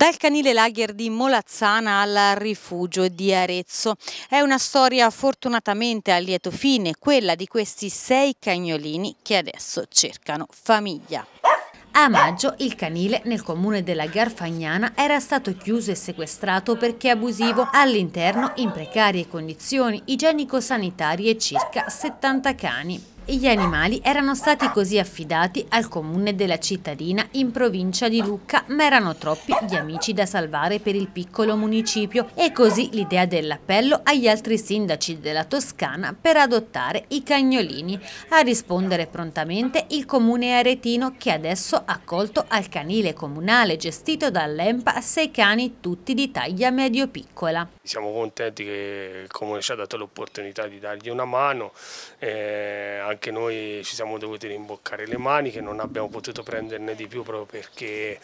Dal canile lager di Molazzana al rifugio di Arezzo. È una storia fortunatamente a lieto fine, quella di questi sei cagnolini che adesso cercano famiglia. A maggio il canile nel comune della Garfagnana era stato chiuso e sequestrato perché abusivo all'interno in precarie condizioni igienico-sanitarie circa 70 cani. Gli animali erano stati così affidati al comune della cittadina in provincia di Lucca, ma erano troppi gli amici da salvare per il piccolo municipio e così l'idea dell'appello agli altri sindaci della Toscana per adottare i cagnolini. A rispondere prontamente il comune aretino che adesso ha accolto al canile comunale gestito dall'EMPA sei cani tutti di taglia medio-piccola. Siamo contenti che il comune ci ha dato l'opportunità di dargli una mano, eh, anche noi ci siamo dovuti rimboccare le maniche, non abbiamo potuto prenderne di più proprio perché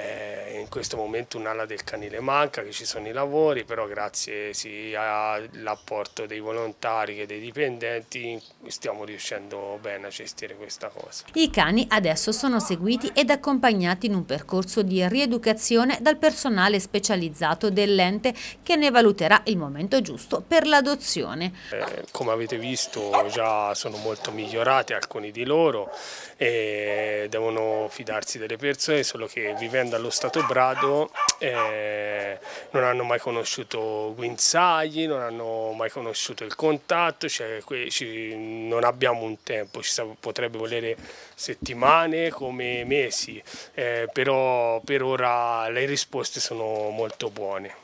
eh, in questo momento un'ala del canile manca, che ci sono i lavori, però grazie sia all'apporto dei volontari che dei dipendenti stiamo riuscendo bene a gestire questa cosa. I cani adesso sono seguiti ed accompagnati in un percorso di rieducazione dal personale specializzato dell'ente che ne valuterà il momento giusto per l'adozione. Eh, come avete visto già sono molto migliorati alcuni di loro e devono fidarsi delle persone, solo che vivendo allo Stato Brado eh, non hanno mai conosciuto guinzagli, non hanno mai conosciuto il contatto, cioè, ci, non abbiamo un tempo, ci potrebbe volere settimane come mesi, eh, però per ora le risposte sono molto buone.